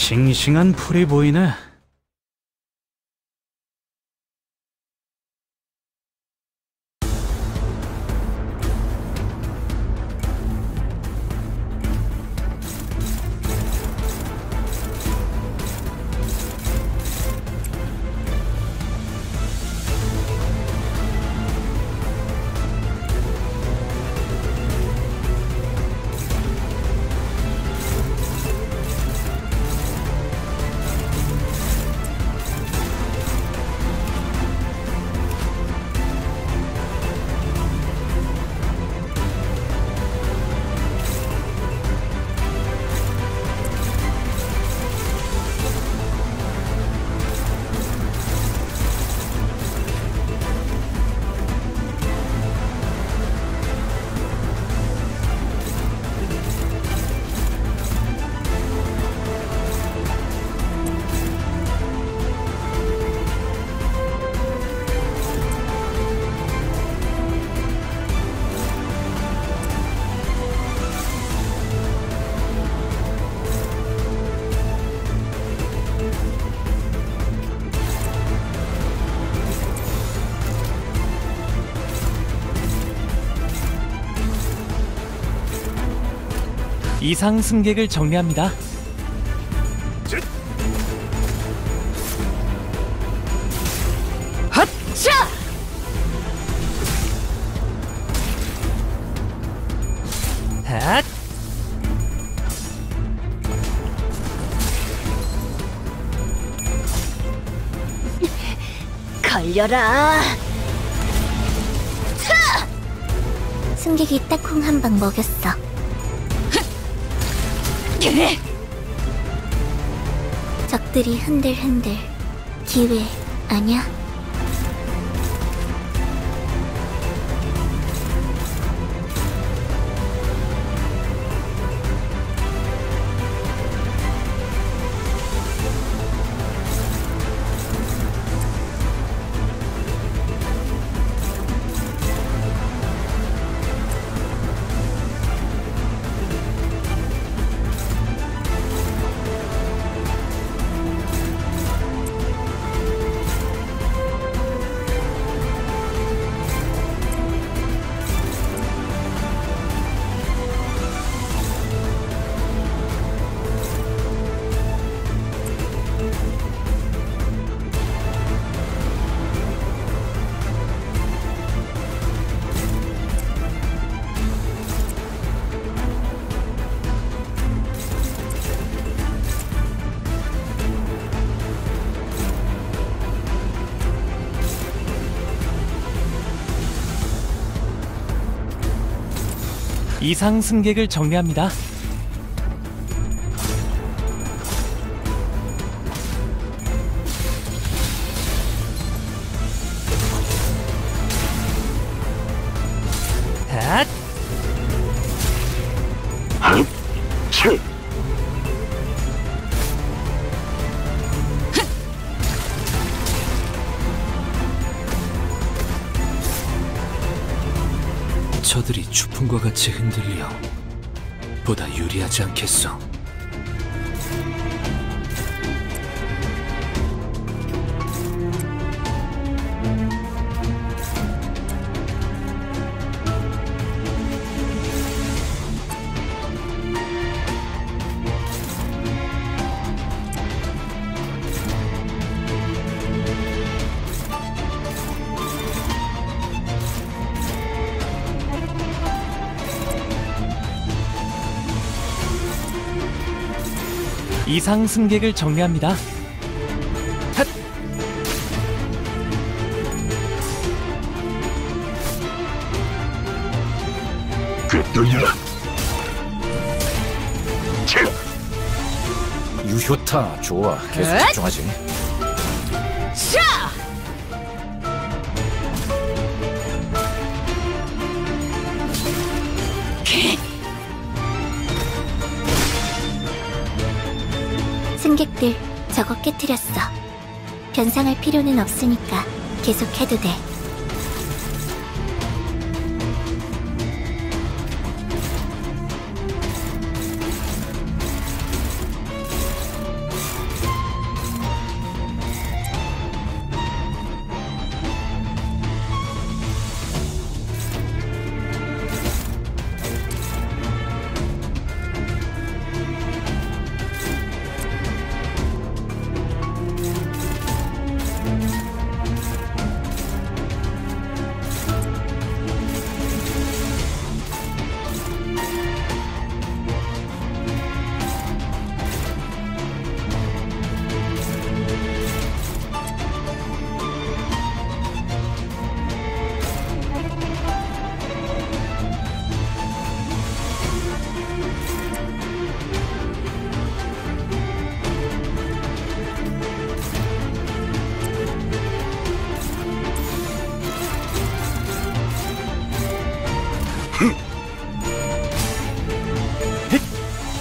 싱싱한 풀이 보이네. 이상 승객을 정리합니다. 핫! 걸려라! 승객이 딱콩 한 방 먹였어. 적들이 흔들흔들. 기회 아냐? 이상 승객을 정리합니다. 추풍과 같이 흔들려 보다 유리하지 않겠어. 이상 승객을 정리합니다. 핫! 꿰뚫려라 유효타 좋아 계속 엇? 집중하지 샤! 승객들 저거 깨뜨렸어. 변상할 필요는 없으니까 계속 해도 돼.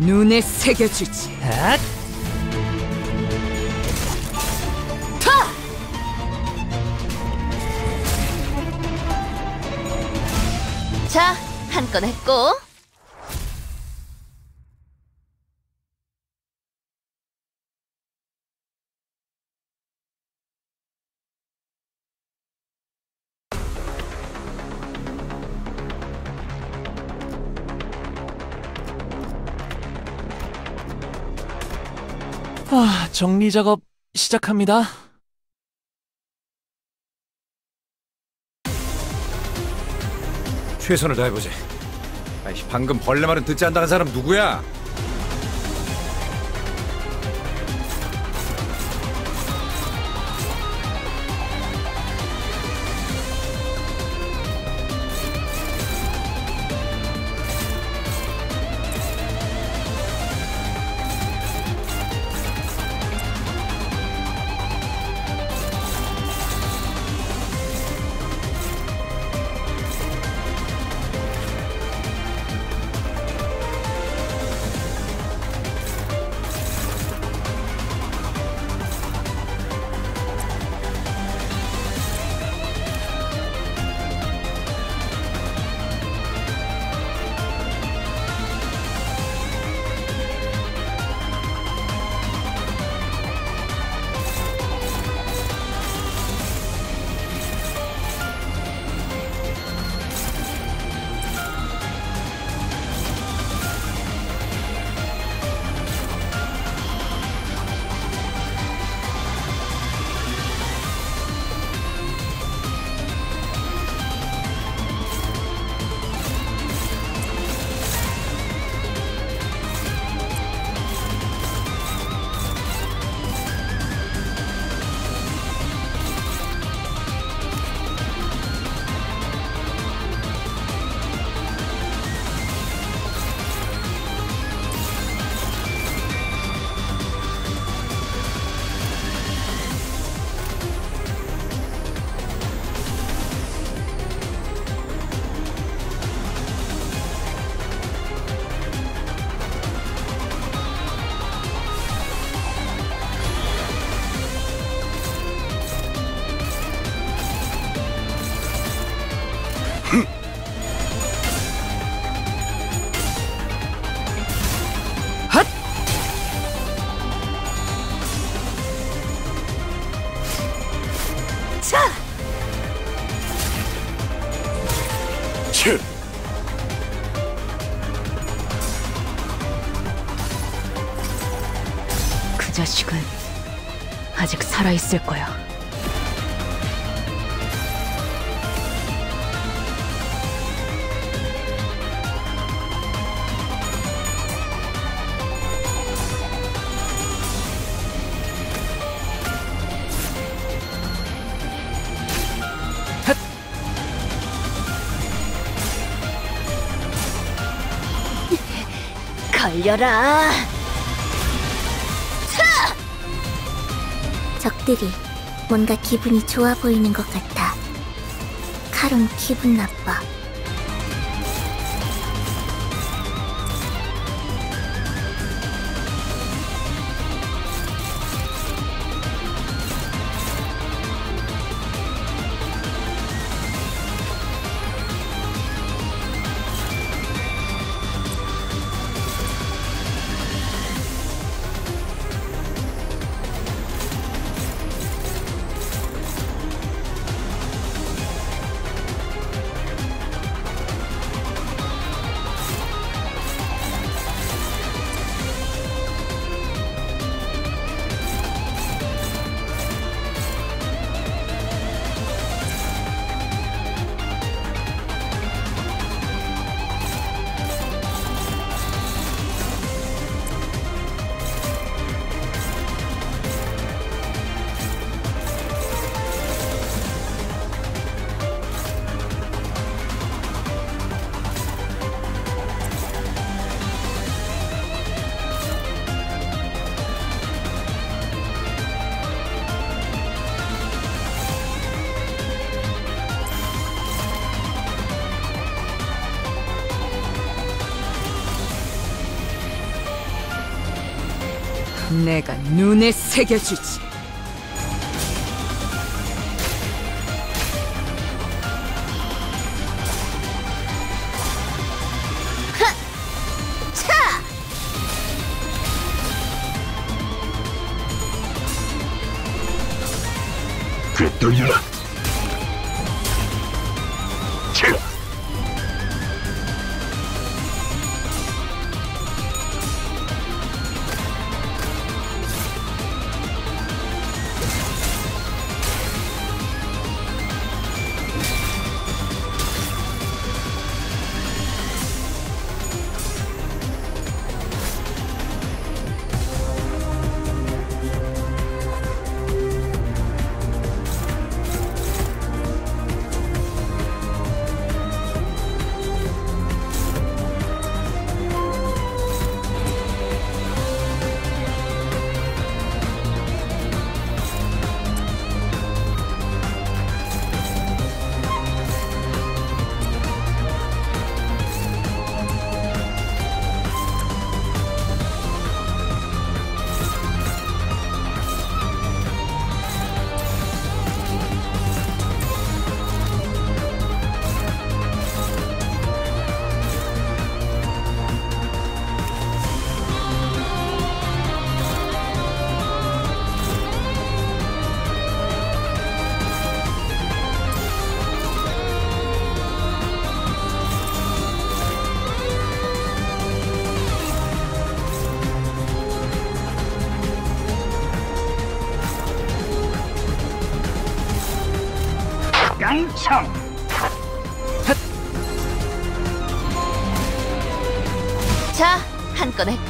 눈에 새겨주지. 핫! 자, 한 건 했고. 아, 정리 작업 시작합니다. 최선을 다해보지. 아이, 방금 벌레 말은 듣지 않다는 사람 누구야? 있을 거야. 걸려라. 적들이 뭔가 기분이 좋아 보이는 것 같아. 카론 기분 나빠. 내가 눈에 새겨주지. 차!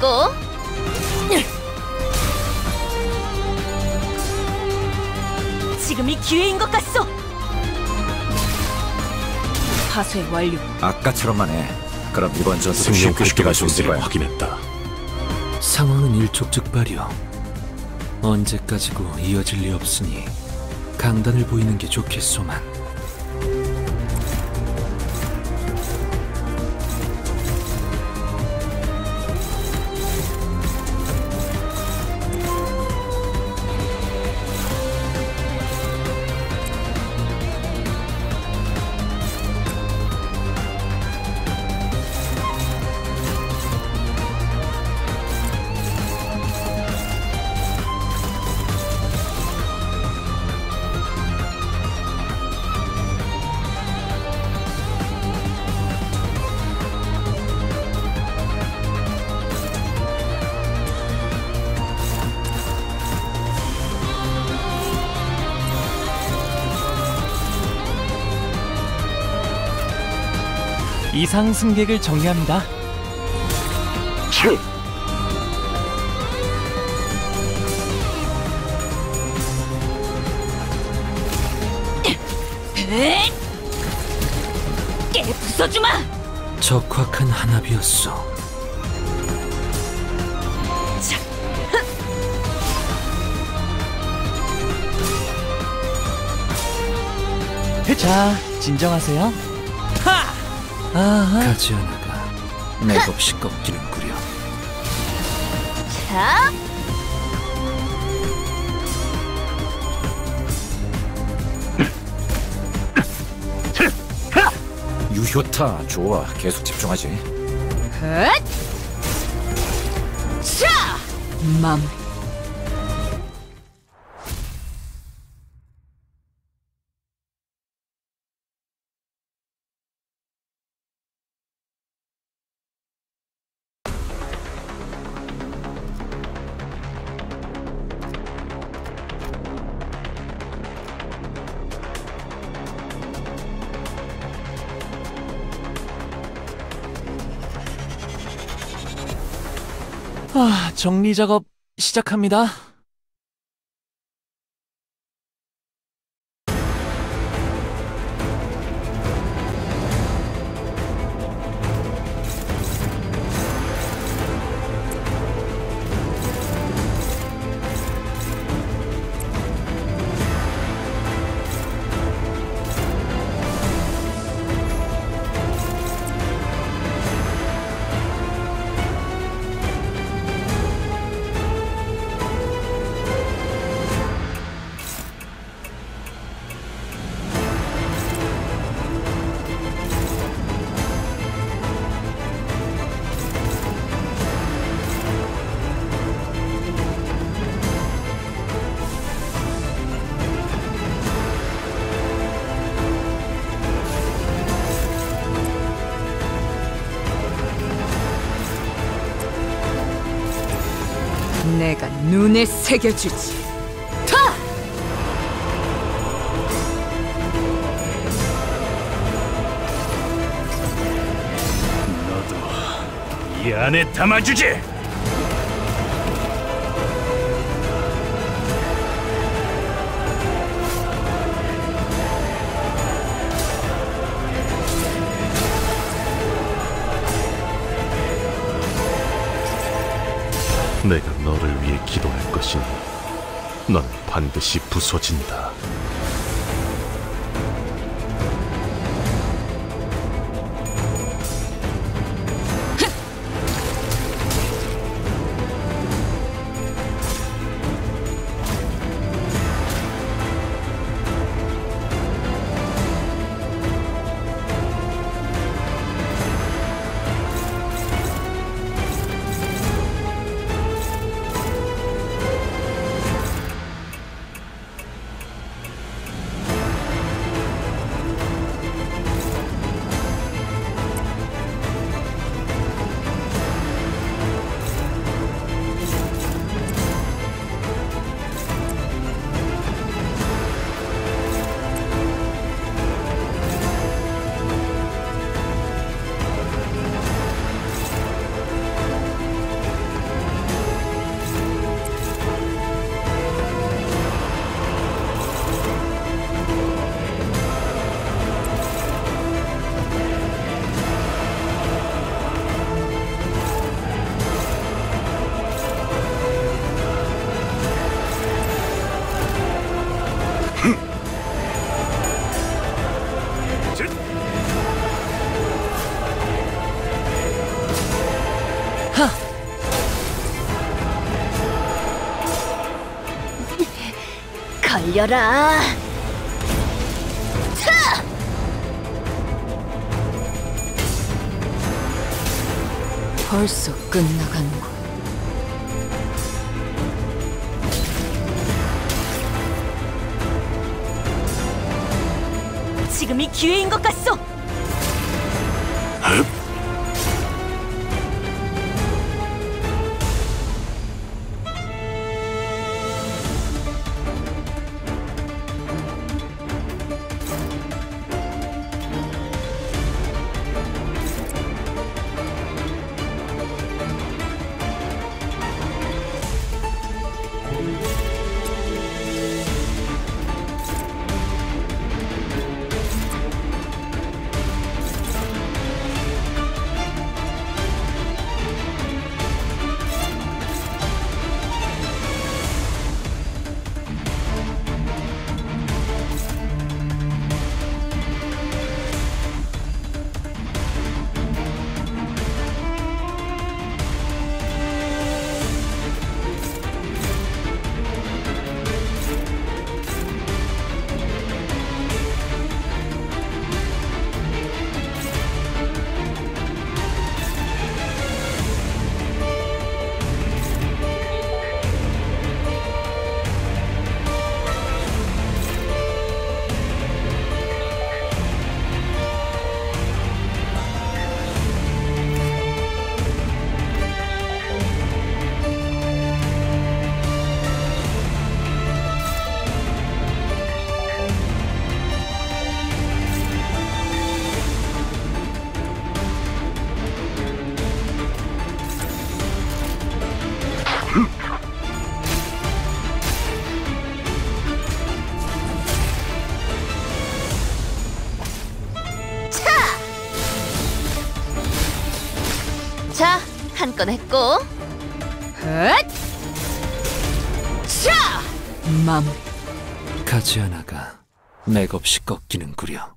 했고. 지금이 기회인 것 같소. 파쇄 완료. 아까처럼만 해. 그럼 이번 갈수 있을 존재를 거야. 확인했다. 상황은 일촉즉발이요. 언제까지고 이어질 리 없으니 강단을 보이는 게 좋겠소만. 이상 승객을 정리합니다. 차! 깨 부숴주마. 적확한 한압이었소. 자, 진정하세요. 하! 아하. 가지 않아가 맥없이 꺾이는구려. 자, 유효타 좋아. 계속 집중하지. 헛! 차. 마 정리 작업 시작합니다. 눈에 새겨주지. 타! 이 안에 담아주지. 기도할 것이니 넌 반드시 부서진다. 걸려라. 차! 벌써 끝나간군. 지금이 기회인 것 같소. 헛! 차! 마무리. 가지 않아가 맥없이 꺾이는구려.